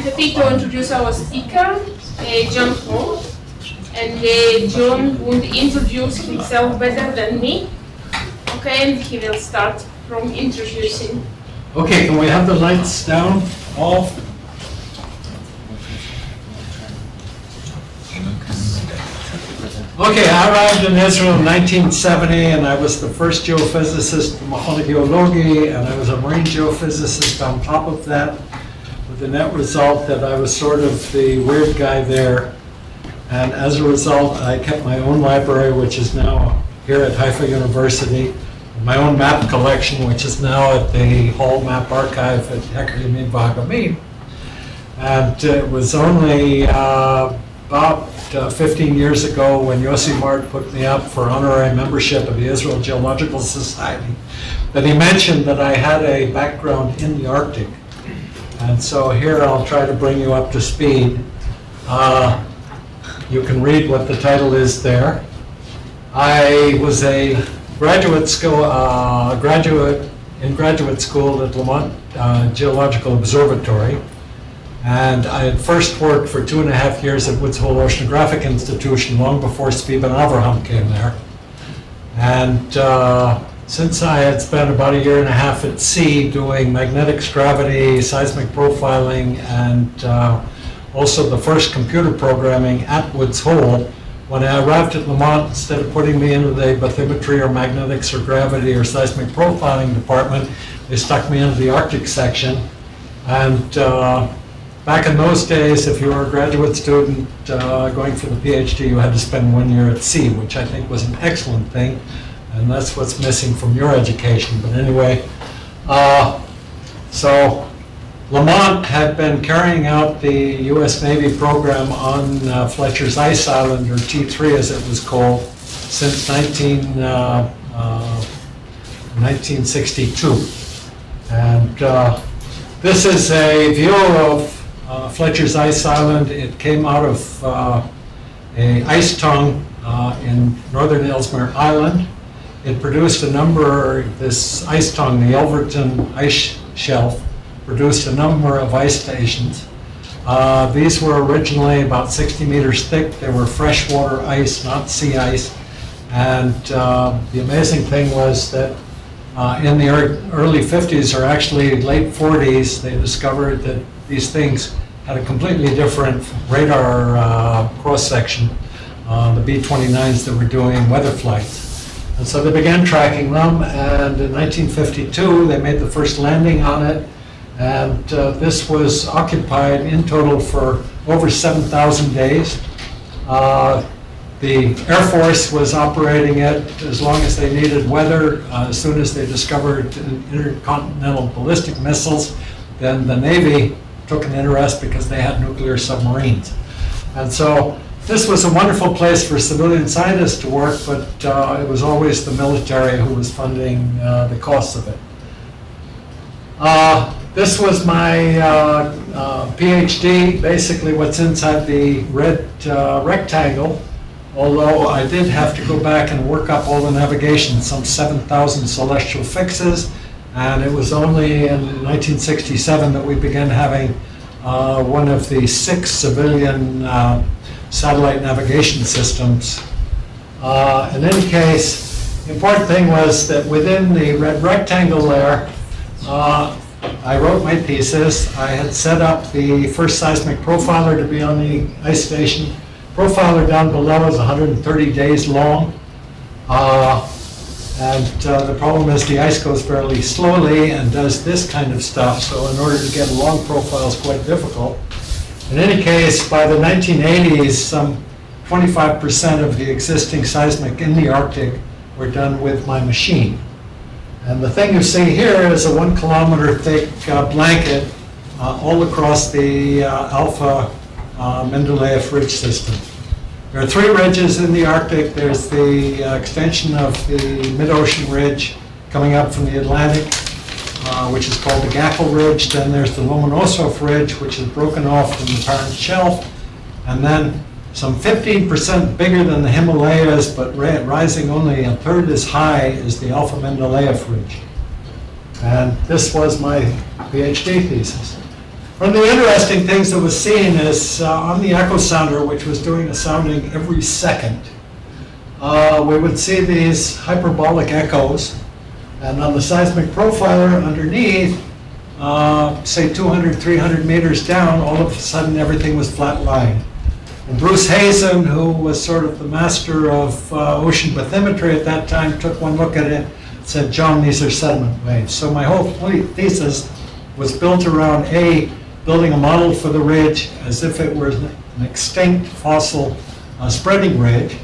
happy to introduce our speaker, uh, John Hall. And uh, John would introduce himself better than me. Okay, and he will start from introducing. Okay, can we have the lights down, all? Okay, I arrived in Israel in 1970, and I was the first geophysicist from Machon Geologi, and I was a marine geophysicist on top of that, the net result that I was sort of the weird guy there. And as a result, I kept my own library, which is now here at Haifa University, my own map collection, which is now at the Hall Map Archive at Heker Yamim. And it was only uh, about uh, 15 years ago when Yossi Mart put me up for honorary membership of the Israel Geological Society that he mentioned that I had a background in the Arctic. And so here I'll try to bring you up to speed. Uh, you can read what the title is there. I was a graduate school, uh, graduate in graduate school at Lamont uh, Geological Observatory. And I had first worked for two and a half years at Woods Hole Oceanographic Institution long before Zvi Ben Avraham came there. And uh, since I had spent about a year and a half at sea doing magnetics, gravity, seismic profiling, and uh, also the first computer programming at Woods Hole, when I arrived at Lamont, instead of putting me into the bathymetry or magnetics or gravity or seismic profiling department, they stuck me into the Arctic section. And uh, Back in those days, if you were a graduate student uh, going for the PhD, you had to spend one year at sea, which I think was an excellent thing, and that's what's missing from your education. But anyway, uh, so Lamont had been carrying out the U.S. Navy program on uh, Fletcher's Ice Island, or T3 as it was called, since 19, 1962. Uh, uh, and uh, this is a view of uh, Fletcher's Ice Island. It came out of uh, a ice tongue uh, in northern Ellesmere Island. It produced a number, this ice tongue, the Elverton Ice Shelf, produced a number of ice stations. Uh, these were originally about 60 meters thick. They were freshwater ice, not sea ice. And uh, the amazing thing was that uh, in the early 50s or actually late 40s, they discovered that these things had a completely different radar uh, cross-section, uh, the B-29s that were doing weather flights. And so they began tracking them, and in 1952 they made the first landing on it, and uh, this was occupied in total for over 7,000 days. Uh, the Air Force was operating it as long as they needed weather. Uh, as soon as they discovered intercontinental ballistic missiles, then the Navy took an interest because they had nuclear submarines. And so this was a wonderful place for civilian scientists to work, but uh, it was always the military who was funding uh, the costs of it. Uh, this was my uh, uh, PhD, basically what's inside the red uh, rectangle, although I did have to go back and work up all the navigation, some 7,000 celestial fixes, and it was only in 1967 that we began having one of the six civilian satellite navigation systems. Uh, in any case, the important thing was that within the red rectangle there, uh, I wrote my thesis. I had set up the first seismic profiler to be on the ice station. Profiler down below is 130 days long. Uh, and uh, the problem is the ice goes fairly slowly and does this kind of stuff. So in order to get long profile is quite difficult. In any case, by the 1980s, some 25% of the existing seismic in the Arctic were done with my machine. And the thing you see here is a one kilometer thick uh, blanket uh, all across the uh, Alpha uh, Mendeleev ridge system. There are three ridges in the Arctic. There's the uh, extension of the mid-ocean ridge coming up from the Atlantic, uh, which is called the Gakkel Ridge. Then there's the Lomonosov Ridge, which is broken off from the parent shelf. And then some 15% bigger than the Himalayas, but rising only a third as high is the Alpha Mendeleev Ridge. And this was my PhD thesis. One of the interesting things that was seen is uh, on the echo sounder, which was doing a sounding every second, uh, we would see these hyperbolic echoes. And on the seismic profiler underneath, uh, say 200, 300 meters down, all of a sudden everything was flat. And Bruce Heezen, who was sort of the master of uh, ocean bathymetry at that time, took one look at it, and said, John, these are sediment waves. So my whole thesis was built around A, building a model for the ridge as if it were an extinct fossil uh, spreading ridge,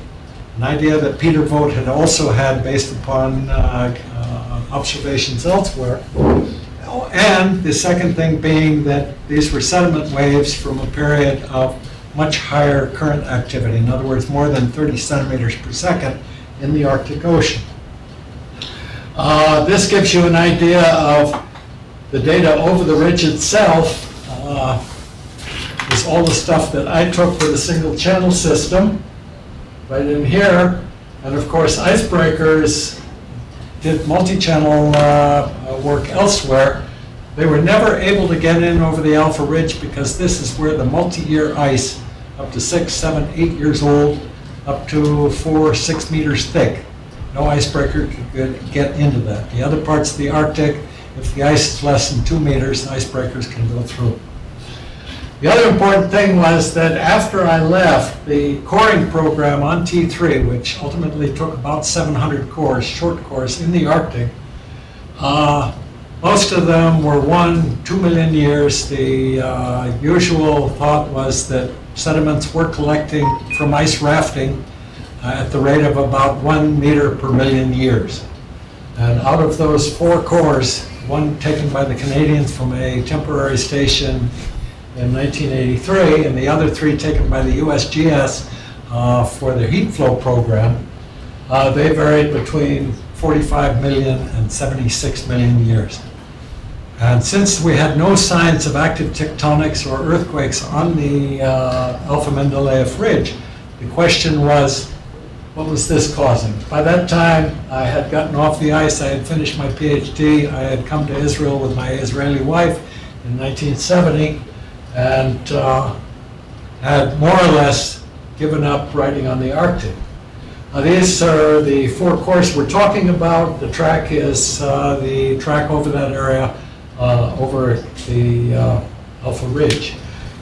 an idea that Peter Vogt had also had based upon uh, observations elsewhere. And the second thing being that these were sediment waves from a period of much higher current activity, in other words, more than 30 centimeters per second in the Arctic Ocean. Uh, this gives you an idea of the data over the ridge itself. Uh, is all the stuff that I took for the single channel system right in here. And of course, icebreakers did multi-channel uh, work elsewhere. They were never able to get in over the Alpha Ridge because this is where the multi-year ice, up to six, seven, eight years old, up to four, six meters thick. No icebreaker could get into that. The other parts of the Arctic, if the ice is less than two meters, icebreakers can go through. The other important thing was that after I left, the coring program on T3, which ultimately took about 700 cores, short cores in the Arctic, uh, most of them were one, two million years. The uh, usual thought was that sediments were collecting from ice rafting uh, at the rate of about one meter per million years. And out of those four cores, one taken by the Canadians from a temporary station in 1983, and the other three taken by the USGS uh, for their heat flow program. Uh, they varied between 45 million and 76 million years. And since we had no signs of active tectonics or earthquakes on the uh, Alpha Mendeleev Ridge, the question was, what was this causing? By that time, I had gotten off the ice, I had finished my PhD, I had come to Israel with my Israeli wife in 1970, and uh, had more or less given up writing on the Arctic. Uh, these are the four cores we're talking about. The track is uh, the track over that area, uh, over the uh, Alpha Ridge.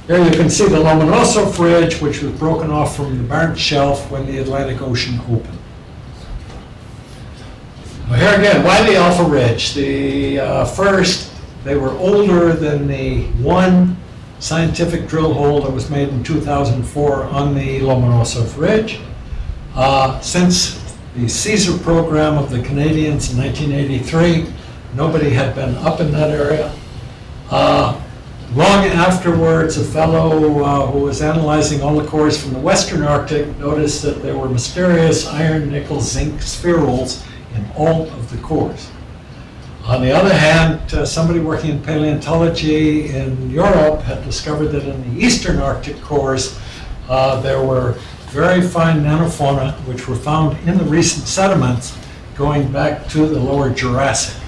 Here you can see the Lomonosov Ridge, which was broken off from the Barents Shelf when the Atlantic Ocean opened. Well, here again, why the Alpha Ridge? The uh, first, they were older than the one scientific drill hole that was made in 2004 on the Lomonosov Ridge. Uh, since the CESAR program of the Canadians in 1983, nobody had been up in that area. Uh, long afterwards, a fellow uh, who was analyzing all the cores from the Western Arctic noticed that there were mysterious iron, nickel, zinc spherules in all of the cores. On the other hand, uh, somebody working in paleontology in Europe had discovered that in the eastern Arctic cores, uh, there were very fine nanofauna which were found in the recent sediments going back to the lower Jurassic.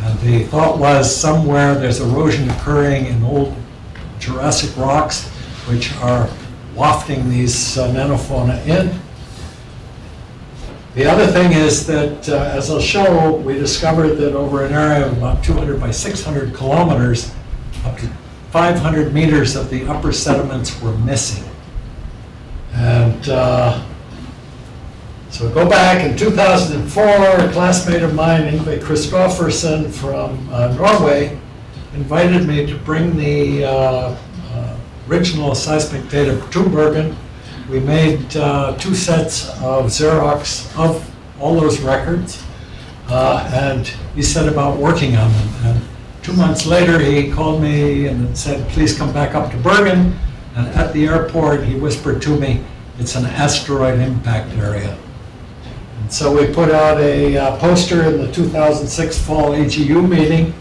And the thought was somewhere there's erosion occurring in old Jurassic rocks which are wafting these uh, nanofauna in. The other thing is that, uh, as I'll show, we discovered that over an area of about 200 by 600 kilometers, up to 500 meters of the upper sediments were missing. And uh, so go back in 2004, a classmate of mine, Yngve Kristoffersen from uh, Norway, invited me to bring the uh, uh, original seismic data to Bergen we made uh, two sets of Xerox of all those records, uh, and he set about working on them. And two months later, he called me and said, please come back up to Bergen. And at the airport, he whispered to me, it's an asteroid impact area. And so we put out a uh, poster in the 2006 fall AGU meeting,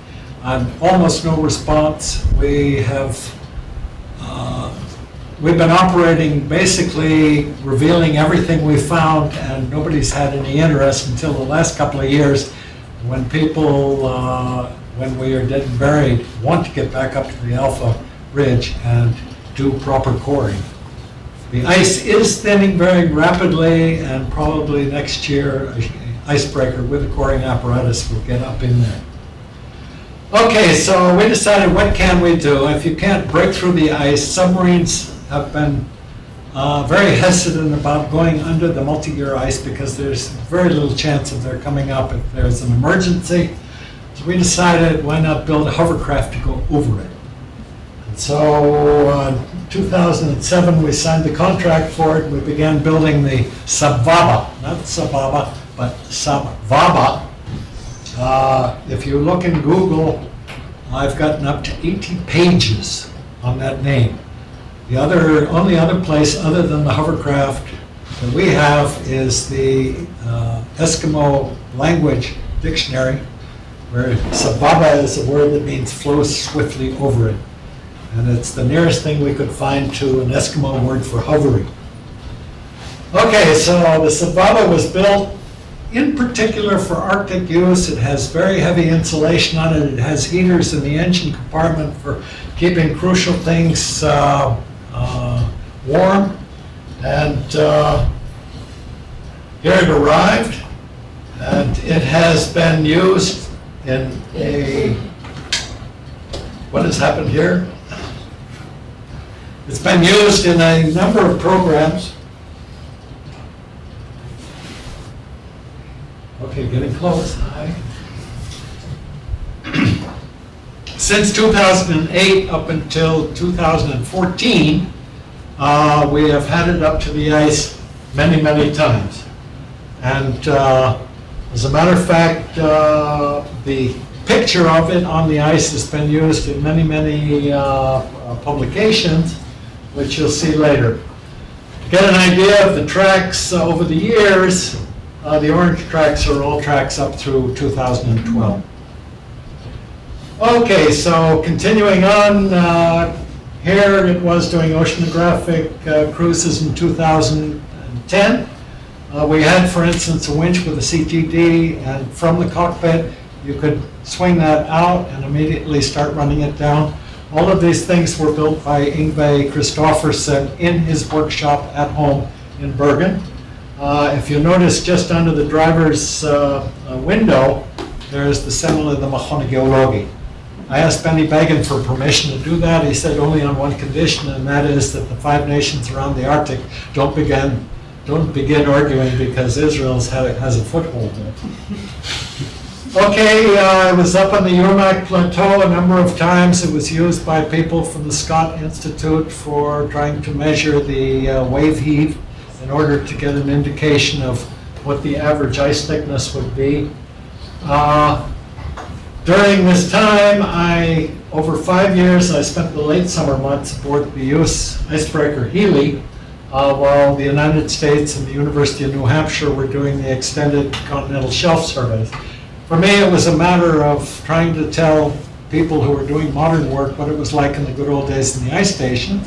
and almost no response. We have we've been operating basically revealing everything we found and nobody's had any interest until the last couple of years when people uh, when we are dead and buried, want to get back up to the Alpha Ridge and do proper coring. The ice is thinning very rapidly, and probably next year, a icebreaker with a coring apparatus will get up in there. Okay, so we decided what can we do? If you can't break through the ice, submarines have been uh, very hesitant about going under the multi-year ice because there's very little chance of their coming up if there's an emergency. So we decided why not build a hovercraft to go over it. And so uh, 2007 we signed the contract for it. We began building the Sabvabaa, not Sababa, but Sabvabaa. Uh, if you look in Google, I've gotten up to 80 pages on that name. The other, only other place other than the hovercraft that we have is the uh, Eskimo language dictionary, where Sabvabaa is a word that means flow swiftly over it. And it's the nearest thing we could find to an Eskimo word for hovering. Okay, so the Sabvabaa was built in particular for Arctic use. It has very heavy insulation on it. It has heaters in the engine compartment for keeping crucial things uh, warm. And uh, here it arrived. And it has been used in a, what has happened here? It's been used in a number of programs. Okay, getting close. Hi. Since 2008 up until 2014, uh, we have had it up to the ice many, many times. And uh, as a matter of fact, uh, the picture of it on the ice has been used in many, many uh, uh, publications, which you'll see later. To get an idea of the tracks uh, over the years, the orange tracks are all tracks up through 2012. Okay, so continuing on, uh, here it was doing oceanographic uh, cruises in 2010. Uh, we had, for instance, a winch with a CTD, and from the cockpit, you could swing that out and immediately start running it down. All of these things were built by Yngve Kristoffersen in his workshop at home in Bergen. Uh, if you notice just under the driver's uh, uh window, there's the symbol of the Machon Geologi. I asked Benny Begin for permission to do that. He said only on one condition, and that is that the five nations around the Arctic don't begin don't begin arguing because Israel has a foothold there. Okay, uh, I was up on the Yermak Plateau a number of times. It was used by people from the Scott Institute for trying to measure the uh, wave heave in order to get an indication of what the average ice thickness would be. Uh, during this time, I, over five years, I spent the late summer months aboard the U.S. icebreaker Healy, uh, while the United States and the University of New Hampshire were doing the extended continental shelf surveys. For me, it was a matter of trying to tell people who were doing modern work what it was like in the good old days in the ice station.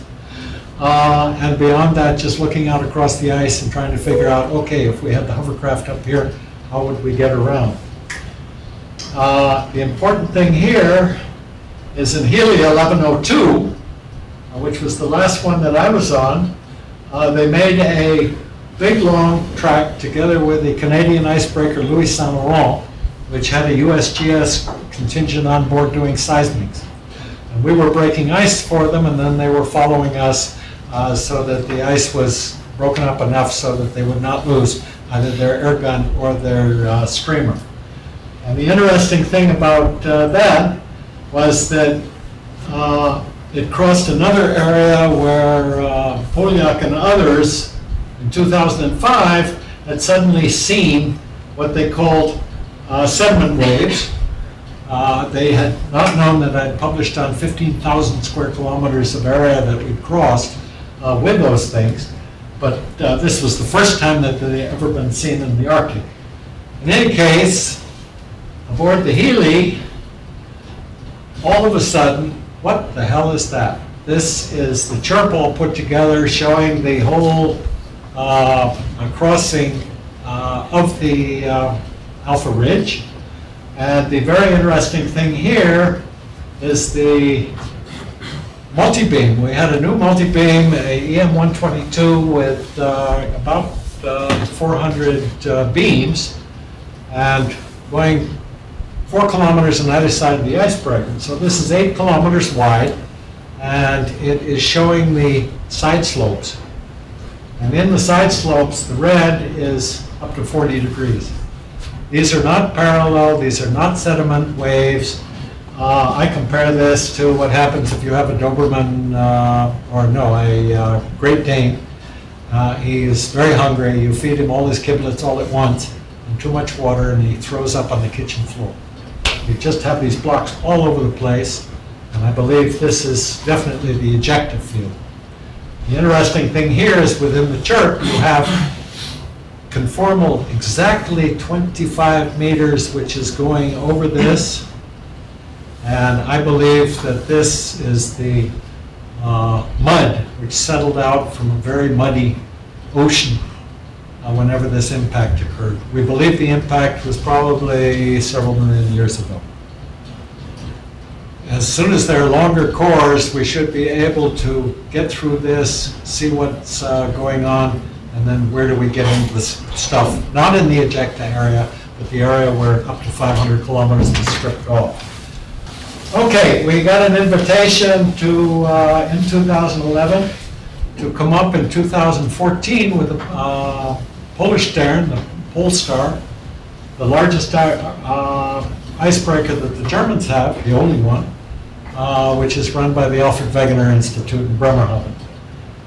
Uh, and beyond that, just looking out across the ice and trying to figure out, okay, if we had the hovercraft up here, how would we get around? Uh, the important thing here is in Healy 1102, uh, which was the last one that I was on, uh, they made a big long track together with the Canadian icebreaker Louis Saint Laurent, which had a USGS contingent on board doing seismics. And we were breaking ice for them, and then they were following us uh, so that the ice was broken up enough so that they would not lose either their air gun or their uh, screamer. And the interesting thing about uh, that was that uh, it crossed another area where uh, Polyak and others in 2005 had suddenly seen what they called uh, sediment waves. Uh, they had not known that I'd published on 15,000 square kilometers of area that we'd crossed uh, with those things, but uh, this was the first time that they had ever been seen in the Arctic. In any case, aboard the Healy, all of a sudden, what the hell is that? This is the Chirpal put together showing the whole uh, crossing uh, of the uh, Alpha Ridge. And the very interesting thing here is the multi-beam. We had a new multi-beam, a EM122 with uh, about uh, 400 uh, beams and going four kilometers on either side of the icebreaker. So this is eight kilometers wide and it is showing the side slopes. And in the side slopes, the red is up to 40 degrees. These are not parallel, these are not sediment waves. Uh, I compare this to what happens if you have a Doberman, uh, or no, a uh, Great Dane. Uh, he is very hungry, you feed him all his giblets all at once, and too much water, and he throws up on the kitchen floor. You just have these blocks all over the place, and I believe this is definitely the ejecta field. The interesting thing here is within the chirp, you have conformal exactly 25 meters, which is going over this. And I believe that this is the uh, mud which settled out from a very muddy ocean uh, whenever this impact occurred. We believe the impact was probably several million years ago. As soon as there are longer cores, we should be able to get through this, see what's uh, going on, and then where do we get into this stuff? Not in the ejecta area, but the area where up to 500 kilometers is stripped off. Okay, we got an invitation to, uh, in 2011, to come up in 2014 with a uh, Polarstern, the Pole Star, the largest uh, uh, icebreaker that the Germans have, the only one, uh, which is run by the Alfred Wegener Institute in Bremerhaven.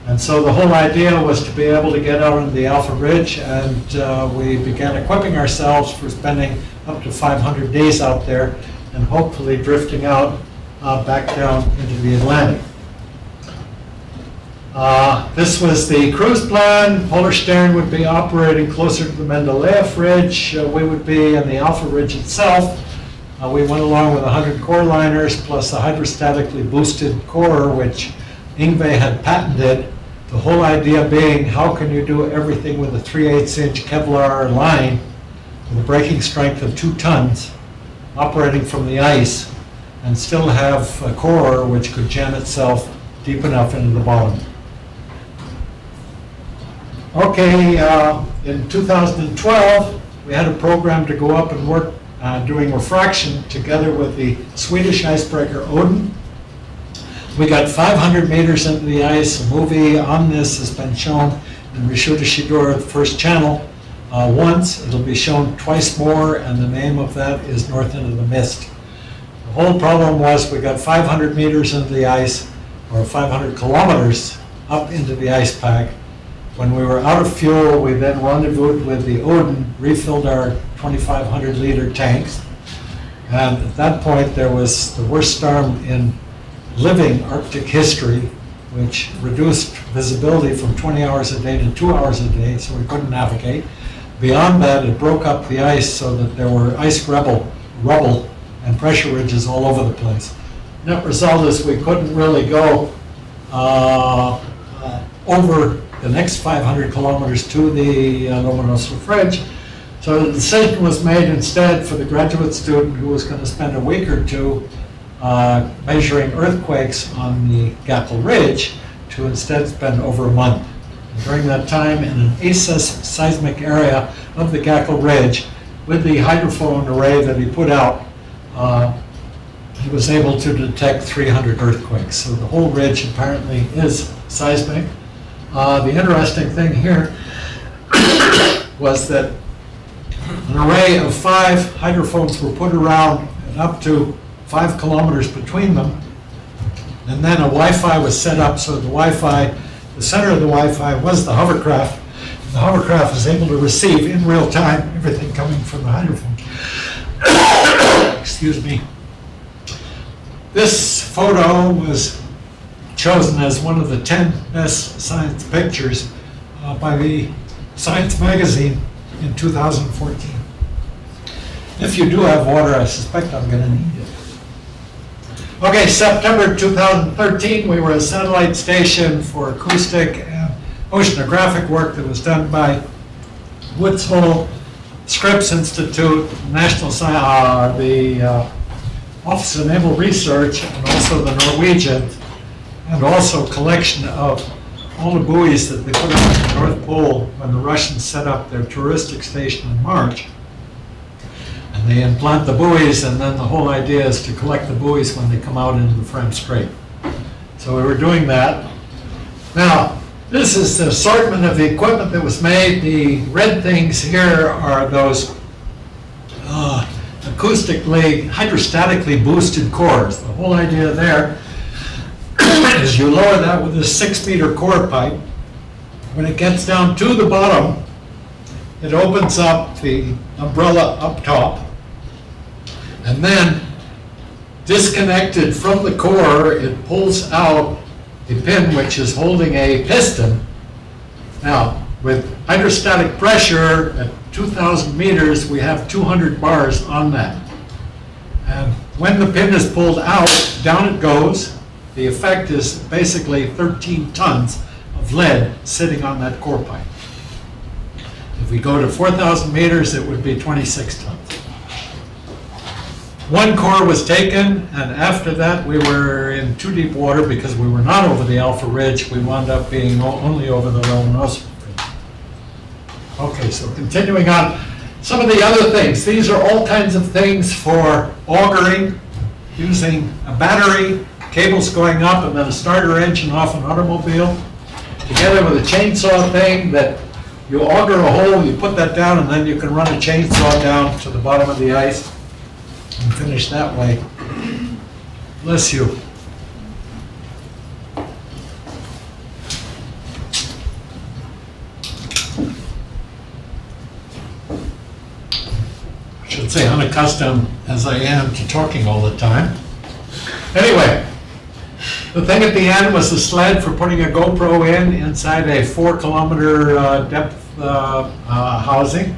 And so the whole idea was to be able to get out on the Alpha Ridge, and uh, we began equipping ourselves for spending up to 500 days out there and hopefully drifting out uh, back down into the Atlantic. Uh, this was the cruise plan. Polarstern would be operating closer to the Mendeleev Ridge. Uh, we would be in the Alpha Ridge itself. Uh, we went along with 100 core liners plus a hydrostatically boosted core, which Yngve had patented the whole idea being, how can you do everything with a 3 8 inch Kevlar line with a braking strength of two tons operating from the ice and still have a core which could jam itself deep enough into the bottom. Okay, uh, in 2012, we had a program to go up and work uh, doing refraction together with the Swedish icebreaker Odin we got 500 meters into the ice. A movie on this has been shown in Rishuda Shidor, the first channel, uh, once. It'll be shown twice more, and the name of that is North Into the Mist. The whole problem was we got 500 meters into the ice, or 500 kilometers up into the ice pack. When we were out of fuel, we then rendezvoused with the Odin, refilled our 2,500 liter tanks, and at that point there was the worst storm in living Arctic history, which reduced visibility from 20 hours a day to two hours a day, so we couldn't navigate. Beyond that, it broke up the ice so that there were ice rebel, rubble and pressure ridges all over the place. Net result is we couldn't really go uh, uh, over the next 500 kilometers to the uh, Lomonosov Ridge. So the decision was made instead for the graduate student who was going to spend a week or two uh, measuring earthquakes on the Gakkel Ridge to instead spend over a month. And during that time, in an aseismic area of the Gakkel Ridge, with the hydrophone array that he put out, uh, he was able to detect 300 earthquakes. So the whole ridge apparently is seismic. Uh, the interesting thing here was that an array of five hydrophones were put around and up to five kilometers between them. And then a Wi-Fi was set up so the Wi-Fi, the center of the Wi-Fi was the hovercraft. And the hovercraft was able to receive in real time everything coming from the hydrophone. Excuse me. This photo was chosen as one of the 10 best science pictures uh, by the Science magazine in 2014. If you do have water, I suspect I'm going to need it. Okay, September 2013, we were a satellite station for acoustic and oceanographic work that was done by Woods Hole Scripps Institute, National, Sci- uh, the uh, Office of Naval Research, and also the Norwegian, and also a collection of all the buoys that they put on the North Pole when the Russians set up their touristic station in March. And they implant the buoys, and then the whole idea is to collect the buoys when they come out into the Fram Strait. So we were doing that. Now, this is the assortment of the equipment that was made. The red things here are those uh, acoustically, hydrostatically boosted cores. The whole idea there is you lower that with a six meter core pipe. When it gets down to the bottom, it opens up the umbrella up top. And then disconnected from the core, it pulls out a pin which is holding a piston. Now, with hydrostatic pressure at 2,000 meters, we have 200 bars on that. And when the pin is pulled out, down it goes. The effect is basically 13 tons of lead sitting on that core pipe. If we go to 4,000 meters, it would be 26 tons. One core was taken, and after that, we were in too deep water because we were not over the Alpha Ridge. We wound up being only over the Lomonosov Ridge. Okay, so continuing on, some of the other things. These are all kinds of things for augering, using a battery, cables going up, and then a starter engine off an automobile, together with a chainsaw thing that you auger a hole, you put that down, and then you can run a chainsaw down to the bottom of the ice and finish that way. Bless you. I should say unaccustomed as I am to talking all the time. Anyway, the thing at the end was the sled for putting a GoPro in inside a four kilometer uh, depth uh, uh, housing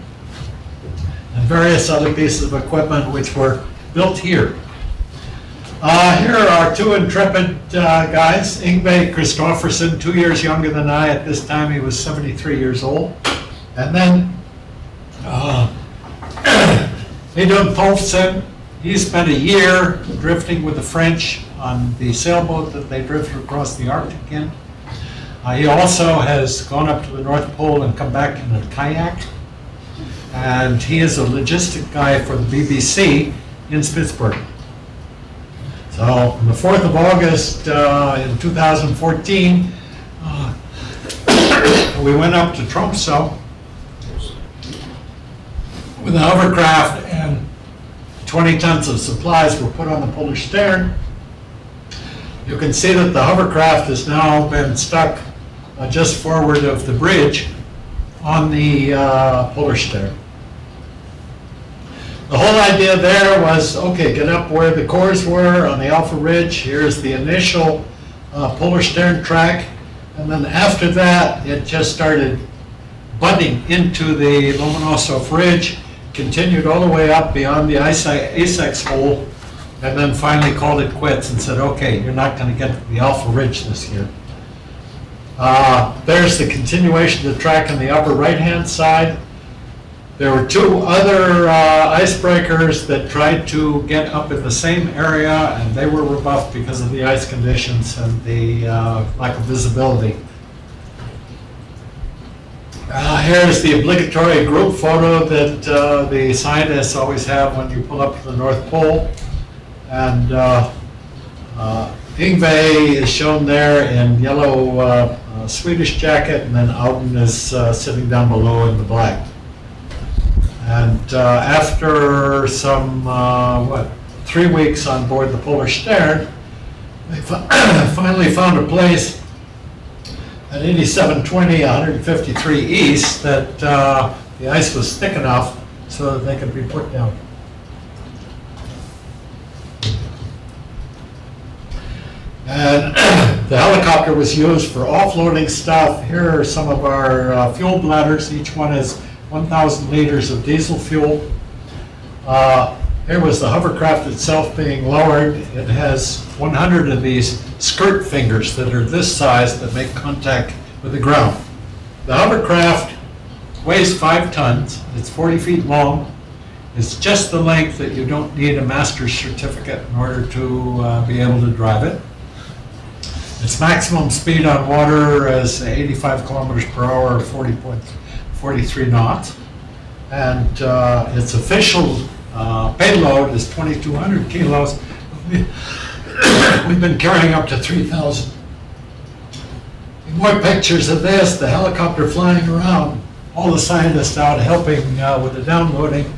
and various other pieces of equipment which were built here. Uh, here are two intrepid uh, guys, Yngve Kristoffersen, two years younger than I. At this time, he was 73 years old. And then uh, Audun Tholfsen, he spent a year drifting with the French on the sailboat that they drifted across the Arctic in. Uh, he also has gone up to the North Pole and come back in a kayak and he is a logistic guy for the BBC in Spitsbergen. So on the 4th of August uh, in 2014, uh, we went up to Tromsø with a hovercraft 20 tons of supplies were put on the Polarstern. You can see that the hovercraft has now been stuck uh, just forward of the bridge on the uh, Polarstern. The whole idea there was, okay, get up where the cores were on the Alpha Ridge. Here's the initial uh, Polarstern track. And then after that, it just started butting into the Lomonosov Ridge, continued all the way up beyond the ACEX hole, and then finally called it quits and said, okay, you're not going to get the Alpha Ridge this year. Uh, there's the continuation of the track on the upper right-hand side. There were two other uh, icebreakers that tried to get up in the same area, and they were rebuffed because of the ice conditions and the uh, lack of visibility. Uh, here's the obligatory group photo that uh, the scientists always have when you pull up to the North Pole. And uh, uh, Yngve is shown there in yellow uh, uh, Swedish jacket, and then Audun is sitting down below in the black. And after some, what, three weeks on board the Polarstern, they fi- finally found a place at 8720, 153 east, that uh, the ice was thick enough so that they could be put down. And the helicopter was used for offloading stuff. Here are some of our uh, fuel bladders. Each one is 1,000 liters of diesel fuel. Uh, Here was the hovercraft itself being lowered. It has 100 of these skirt fingers that are this size that make contact with the ground. The hovercraft weighs five tons, it's 40 feet long, it's just the length that you don't need a master's certificate in order to uh, be able to drive it. Its maximum speed on water is 85 kilometers per hour, or 40.43 knots. And uh, its official uh, payload is 2,200 kilos. We've been carrying up to 3,000. More pictures of this, the helicopter flying around, all the scientists out helping uh, with the downloading,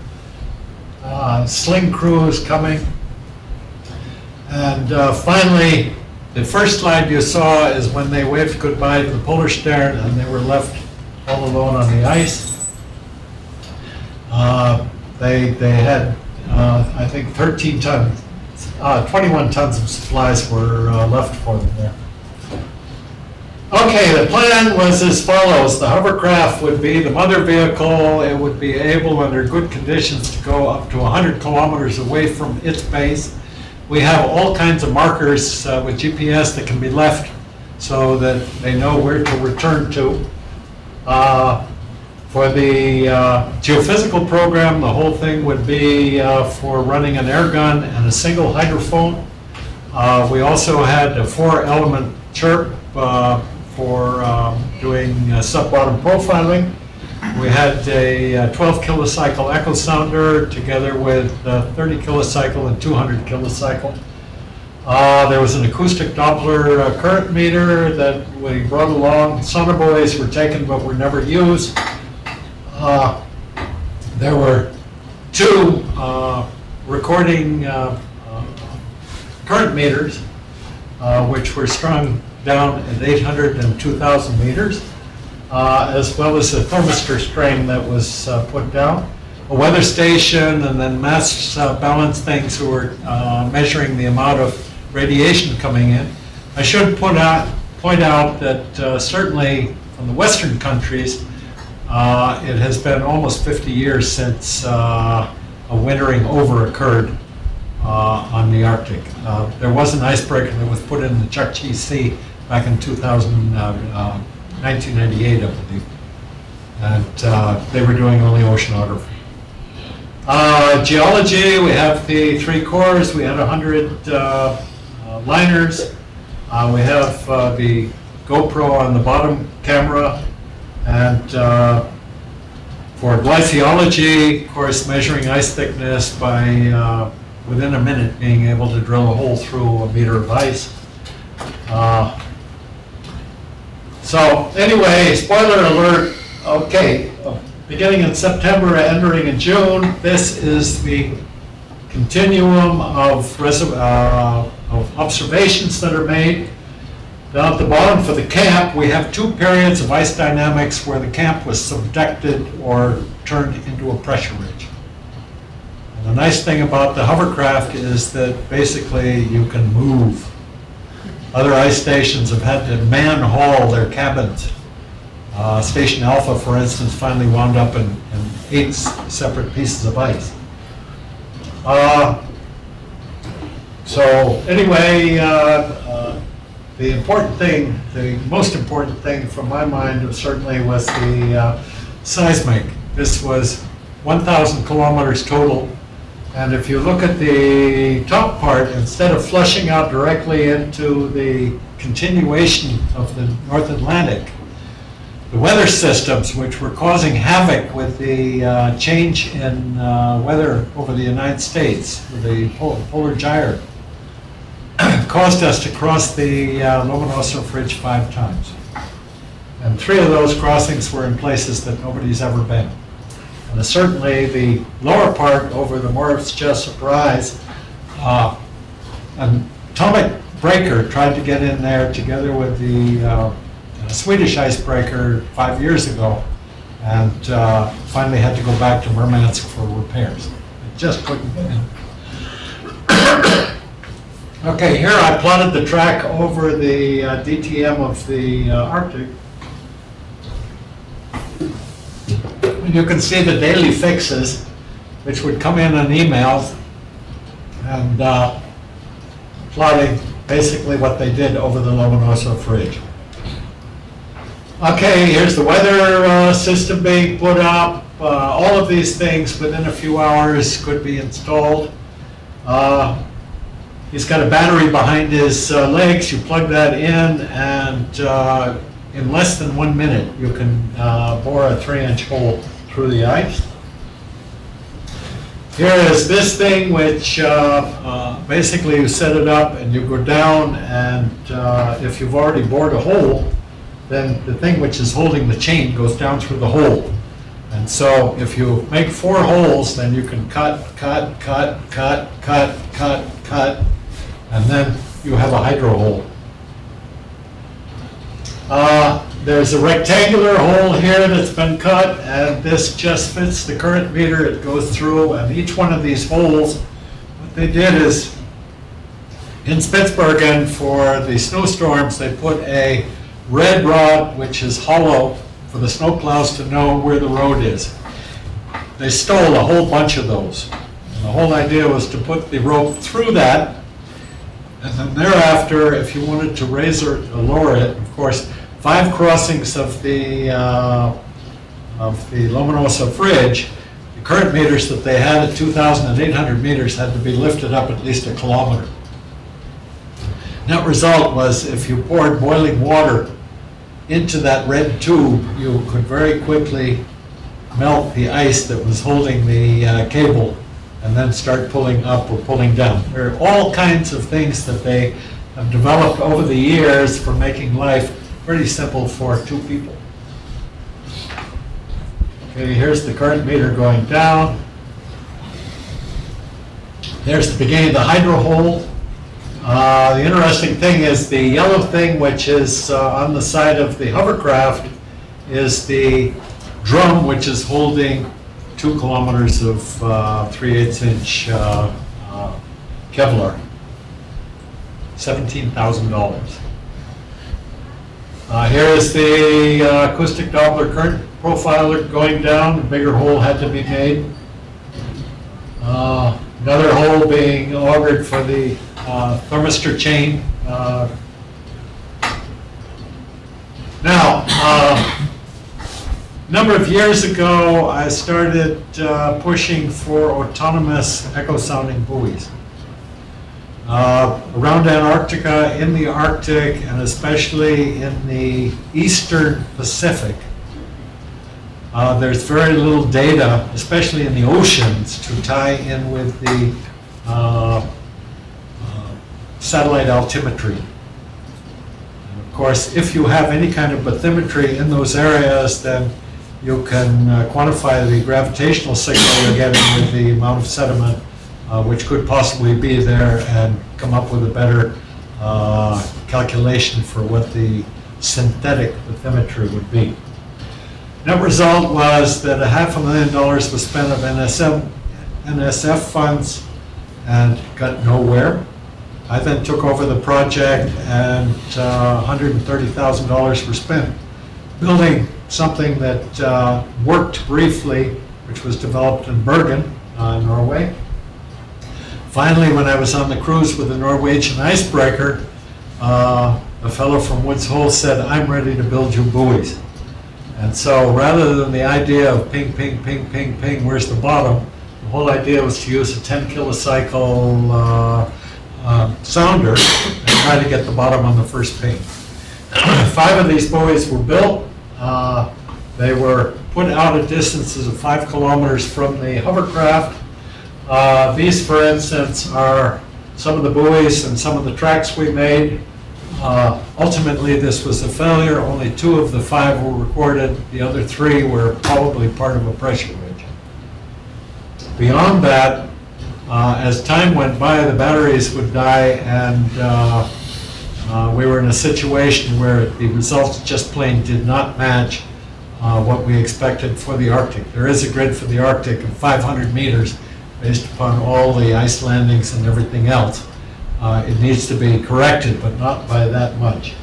uh, sling crews coming. And uh, finally, the first slide you saw is when they waved goodbye to the Polarstern and they were left all alone on the ice. Uh, they, they had, uh, I think, 13 tons, uh, 21 tons of supplies were uh, left for them there. Okay, the plan was as follows. The hovercraft would be the mother vehicle. It would be able, under good conditions, to go up to 100 kilometers away from its base. We have all kinds of markers uh, with GPS that can be left so that they know where to return to. Uh, for the uh, geophysical program, the whole thing would be uh, for running an air gun and a single hydrophone. Uh, we also had a four-element chirp uh, for um, doing uh, sub-bottom profiling. We had a uh, 12 kilocycle echo sounder together with uh, 30 kilocycle and 200 kilocycle. Uh, there was an acoustic Doppler uh, current meter that we brought along. Sonobuoys were taken but were never used. Uh, there were two uh, recording uh, uh, current meters, uh, which were strung down at 800 and 2,000 meters, as well as a thermistor string that was put down, a weather station, and then mass uh, balance things who were uh, measuring the amount of radiation coming in. I should point out, point out that uh, certainly from the Western countries, uh, it has been almost 50 years since uh, a wintering over occurred uh, on the Arctic. Uh, there was an icebreaker that was put in the Chukchi Sea back in 2000, uh, uh, 1998, I believe. And they were doing only oceanography. Uh, geology, we have the three cores. We had 100 uh, uh, liners. We have the GoPro on the bottom camera. And uh, for glaciology, of course, measuring ice thickness by uh, within a minute being able to drill a hole through a meter of ice. Uh, so anyway, spoiler alert, okay, uh, beginning in September, entering in June, this is the continuum of, uh, of observations that are made. Down at the bottom for the camp, we have two periods of ice dynamics where the camp was subducted or turned into a pressure ridge. And the nice thing about the hovercraft is that basically you can move. Other ice stations have had to man haul their cabins. Uh, Station Alpha, for instance, finally wound up in, in eight separate pieces of ice. Uh, so anyway, uh, uh, the important thing, the most important thing from my mind certainly was the uh, seismic. This was 1,000 kilometers total. And if you look at the top part, instead of flushing out directly into the continuation of the North Atlantic, the weather systems, which were causing havoc with the uh, change in uh, weather over the United States, the polar gyre, caused us to cross the uh, Lomonosov Ridge five times. And three of those crossings were in places that nobody's ever been. And certainly the lower part over the Morris Jesup Rise, uh, an atomic breaker tried to get in there together with the uh, Swedish icebreaker five years ago, and uh, finally had to go back to Murmansk for repairs. It just couldn't get in. Okay, here I plotted the track over the uh, DTM of the uh, Arctic. And You can see the daily fixes, which would come in on emails, and uh, plotting basically what they did over the Lomonosov Ridge. Okay, here's the weather uh, system being put up. Uh, All of these things within a few hours could be installed. Uh, He's got a battery behind his uh, legs, you plug that in, and uh, in less than one minute, you can uh, bore a three-inch hole through the ice. Here is this thing which uh, uh, basically you set it up and you go down and if you've already bored a hole, then the thing which is holding the chain goes down through the hole. And so if you make four holes, then you can cut, cut, cut, cut, cut, cut, cut, and then you have a hydro hole. Uh, There's a rectangular hole here that's been cut, and this just fits the current meter. It goes through, and each one of these holes, what they did is, in Spitsbergen for the snowstorms, they put a red rod, which is hollow, for the snowplows to know where the road is. They stole a whole bunch of those. And the whole idea was to put the rope through that, and then thereafter, if you wanted to raise or lower it, of course, five crossings of the, uh, of the Lomonosov Ridge, the current meters that they had at 2,800 meters had to be lifted up at least a kilometer. Net result was if you poured boiling water into that red tube, you could very quickly melt the ice that was holding the uh, cable and then start pulling up or pulling down. There are all kinds of things that they have developed over the years for making life pretty simple for two people. Okay, here's the current meter going down. There's the beginning of the hydro hole. Uh, the interesting thing is the yellow thing which is uh, on the side of the hovercraft is the drum which is holding two kilometers of uh, 3 8 inch uh, uh, Kevlar. $17,000. Uh, here is the uh, acoustic Doppler current profiler going down. A bigger hole had to be made. Uh, another hole being augured for the uh, thermistor chain. Now, number of years ago, I started uh, pushing for autonomous echo sounding buoys. Uh, around Antarctica, in the Arctic, and especially in the eastern Pacific, uh, there's very little data, especially in the oceans, to tie in with the uh, uh, satellite altimetry. And of course, if you have any kind of bathymetry in those areas, then you can uh, quantify the gravitational signal you're getting with the amount of sediment uh, which could possibly be there and come up with a better uh, calculation for what the synthetic bathymetry would be. Net result was that a half a million dollars was spent of NSM, NSF funds and got nowhere. I then took over the project and uh, $130,000 were spent building something that uh, worked briefly, which was developed in Bergen, uh, Norway. Finally, when I was on the cruise with the Norwegian icebreaker, uh, a fellow from Woods Hole said, I'm ready to build you buoys. And so rather than the idea of ping, ping, ping, ping, ping, where's the bottom, the whole idea was to use a 10 kilocycle uh, uh, sounder and try to get the bottom on the first ping. Five of these buoys were built. Uh, they were put out at distances of five kilometers from the hovercraft uh, these, for instance, are some of the buoys and some of the tracks we made. Uh, ultimately, this was a failure. Only two of the five were recorded. The other three were probably part of a pressure ridge. Beyond that, uh, as time went by, the batteries would die, and uh, we were in a situation where the results just plain did not match uh, what we expected for the Arctic. There is a grid for the Arctic of 500 meters, based upon all the ice landings and everything else. Uh, it needs to be corrected, but not by that much.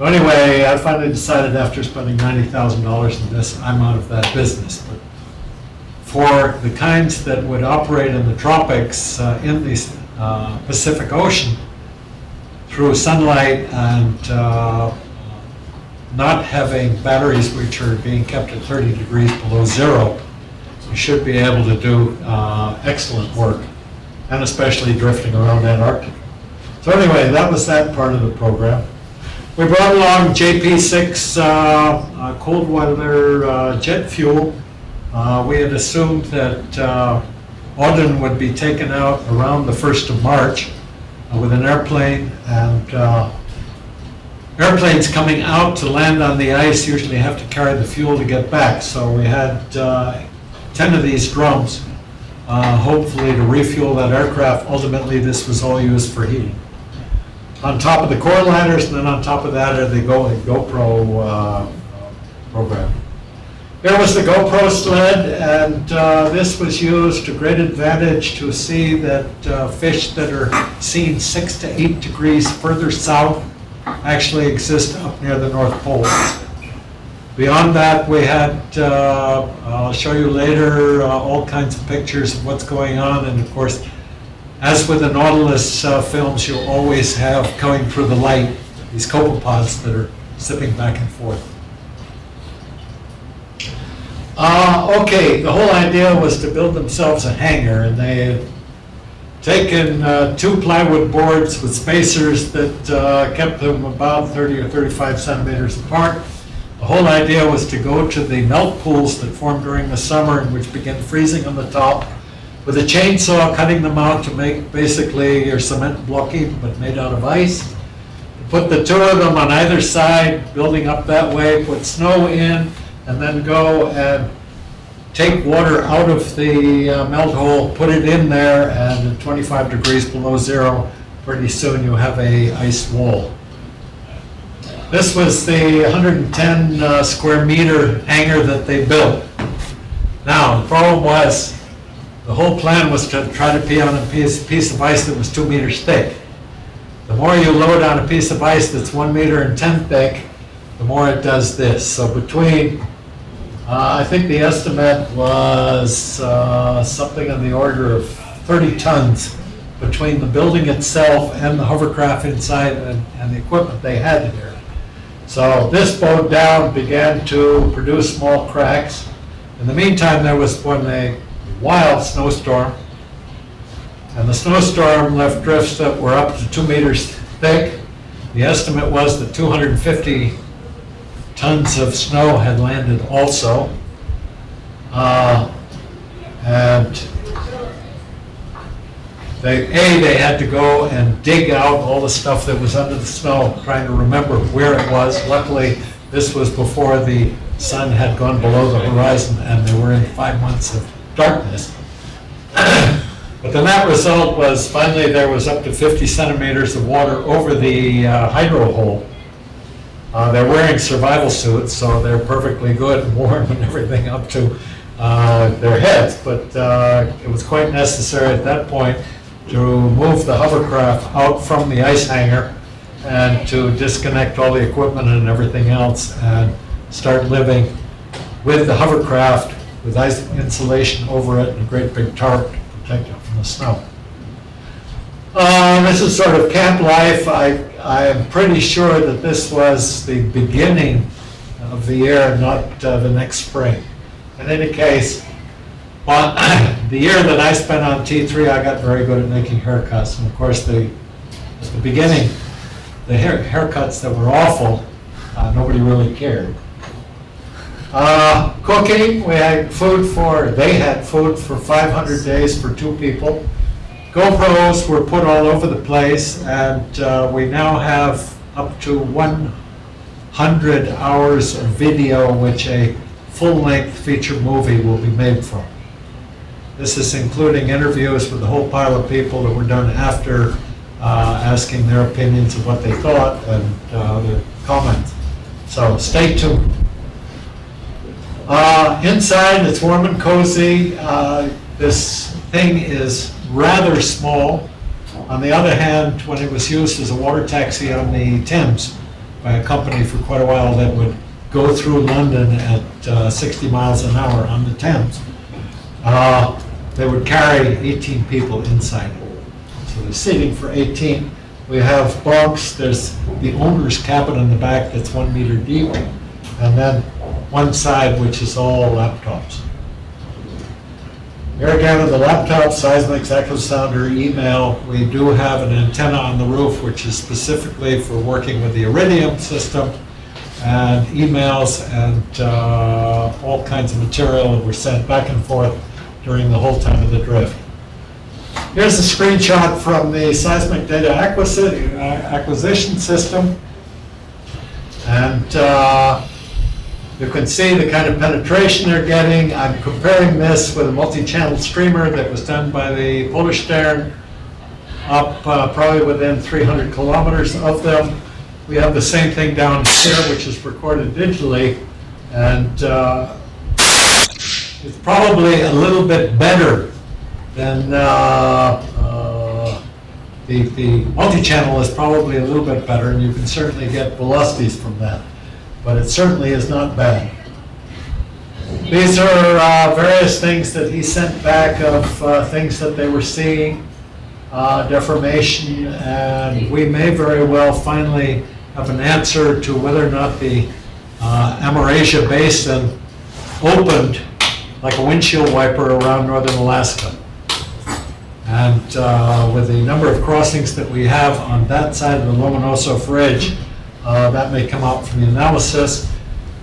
Anyway, I finally decided after spending $90,000 in this, I'm out of that business. But for the kinds that would operate in the tropics uh, in the uh, Pacific Ocean, through sunlight and uh, not having batteries which are being kept at 30 degrees below zero, you should be able to do uh, excellent work, and especially drifting around Antarctica. So anyway, that was that part of the program. We brought along JP6 uh, uh, cold weather uh, jet fuel. Uh, we had assumed that Audun would be taken out around the 1st of March with an airplane, and uh, airplanes coming out to land on the ice usually have to carry the fuel to get back. So we had uh, 10 of these drums, uh, hopefully to refuel that aircraft. Ultimately, this was all used for heating. On top of the core ladders, and then on top of that are the Go- GoPro uh, program. Here was the GoPro sled, and uh, this was used to great advantage to see that uh, fish that are seen six to eight degrees further south actually exist up near the North Pole. Beyond that, we had, uh, I'll show you later, uh, all kinds of pictures of what's going on, and of course, as with the Nautilus uh, films, you'll always have coming through the light these copepods that are zipping back and forth. Uh, okay, the whole idea was to build themselves a hangar, and they had taken uh, two plywood boards with spacers that uh, kept them about 30 or 35 centimeters apart. The whole idea was to go to the melt pools that form during the summer and which begin freezing on the top, with a chainsaw cutting them out to make basically your cement blocking, but made out of ice. Put the two of them on either side, building up that way, put snow in, and then go and take water out of the uh, melt hole, put it in there, and at 25 degrees below zero, pretty soon you have a ice wall. This was the 110 uh, square meter hangar that they built. Now, the problem was, the whole plan was to try to be on a piece, piece of ice that was two meters thick. The more you load on a piece of ice that's one meter and 10 thick, the more it does this. So between, I think the estimate was uh, something on the order of 30 tons between the building itself and the hovercraft inside and, and the equipment they had here. So this boat down, began to produce small cracks. In the meantime, there was one a wild snowstorm, and the snowstorm left drifts that were up to two meters thick. The estimate was that 250 tons of snow had landed also. Uh, and they, A, they had to go and dig out all the stuff that was under the snow, trying to remember where it was. Luckily, this was before the sun had gone below the horizon and they were in five months of darkness. But the net result was finally there was up to 50 centimeters of water over the uh, hydro hole. Uh, they're wearing survival suits, so they're perfectly good and warm and everything up to uh, their heads. But uh, it was quite necessary at that point to move the hovercraft out from the ice hangar and to disconnect all the equipment and everything else and start living with the hovercraft with ice insulation over it and a great big tarp to protect it from the snow. Uh, this is sort of camp life. I, I am pretty sure that this was the beginning of the year, not uh, the next spring. In any case, the year that I spent on T3, I got very good at making haircuts. And of course, the, at the beginning, the hair, haircuts that were awful, uh, nobody really cared. Uh, cooking, we had food for, they had food for 500 days for two people. GoPros were put all over the place, and uh, we now have up to 100 hours of video, which a full-length feature movie will be made from. This is including interviews with a whole pile of people that were done after uh, asking their opinions of what they thought and uh, their comments. So stay tuned. Uh, inside, it's warm and cozy. Uh, this thing is rather small. On the other hand, when it was used as a water taxi on the Thames by a company for quite a while that would go through London at uh, 60 miles an hour on the Thames, uh, they would carry 18 people inside. So the seating for 18. We have bunks, there's the owner's cabin in the back that's one meter deep, and then one side which is all laptops. Here again, the laptop, seismic echo sounder, email, we do have an antenna on the roof which is specifically for working with the Iridium system, and emails and uh, all kinds of material that were sent back and forth during the whole time of the drift. Here's a screenshot from the seismic data acquisition, acquisition system. And uh, you can see the kind of penetration they're getting. I'm comparing this with a multi-channel streamer that was done by the Polarstern up uh, probably within 300 kilometers of them. We have the same thing down here, which is recorded digitally. And uh, it's probably a little bit better than uh, uh, the, the multi-channel is probably a little bit better, and you can certainly get velocities from that. But it certainly is not bad. These are uh, various things that he sent back of uh, things that they were seeing, uh, deformation, and we may very well finally have an answer to whether or not the uh, Amerasia Basin opened like a windshield wiper around northern Alaska. And uh, with the number of crossings that we have on that side of the Lomonosov Ridge, uh, that may come out from the analysis.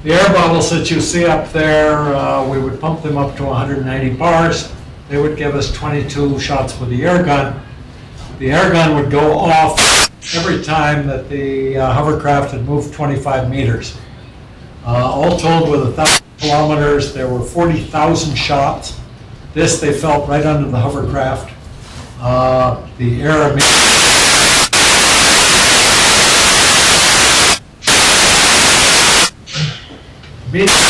The air bottles that you see up there, uh, we would pump them up to 190 bars. They would give us 22 shots with the air gun. The air gun would go off every time that the uh, hovercraft had moved 25 meters. Uh, all told, with a thousand kilometers, there were 40,000 shots. This they felt right under the hovercraft. Uh, the air immediately